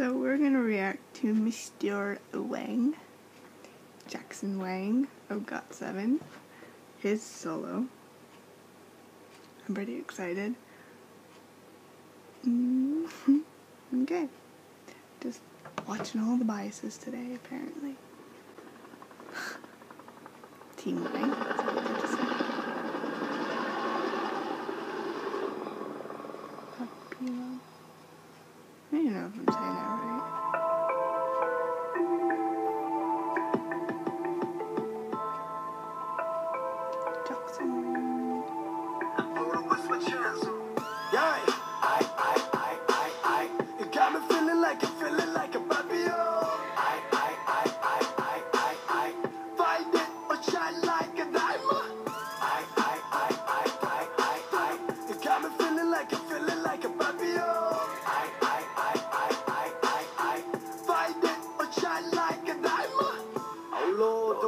So we're gonna react to Mr. Wang, Jackson Wang of GOT7, his solo. I'm pretty excited. Mm -hmm. Okay, just watching all the biases today apparently. Team Wang,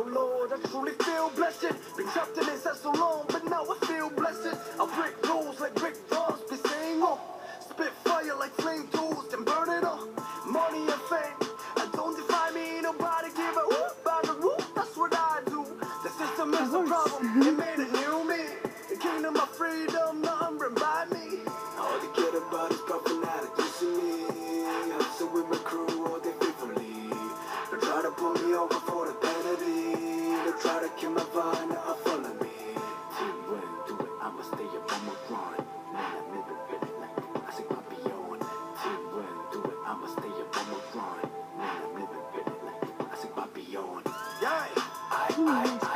oh Lord, I truly feel blessed. Been trapped in this They try to kill my vine, now follow me. See when do it, I'ma stay up on my grind. Man, I'm living really like the classic Papillon. See when do it, I'ma stay up on my grind. Man, I'm like the classic Papillon. Yeah, I, I, I, I, I.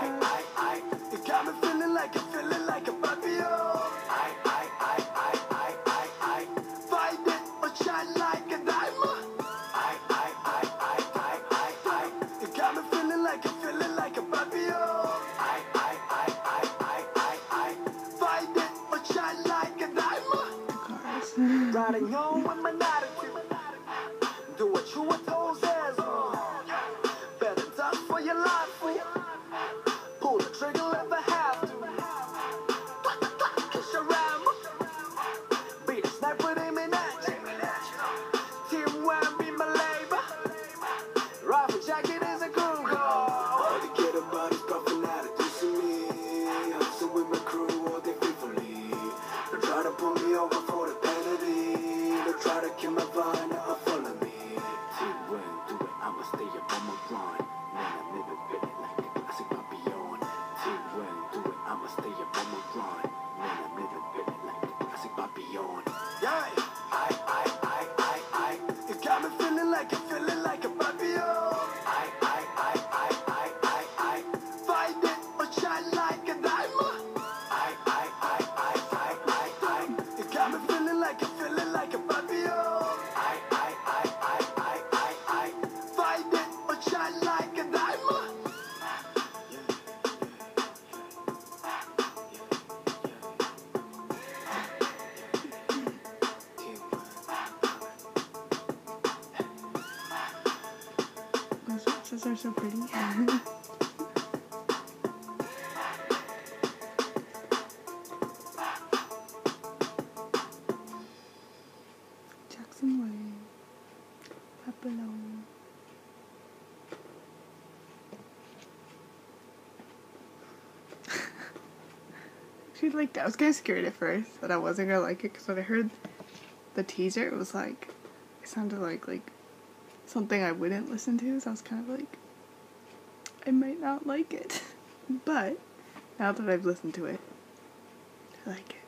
Riding home with my attitude. Do what you were told says. Better duck for your life. Pull the trigger stay up on my grind. Man, I'm living like Papillon. Yeah, I, I, I, I, I. You got me feeling like a feeling like a Those are so pretty. Jackson Wang. Papillon. She liked it. I was kind of scared at first that I wasn't gonna like it because when I heard the teaser, it was like it sounded like like something I wouldn't listen to. So I was kind of like, I might not like it. But now that I've listened to it, I like it.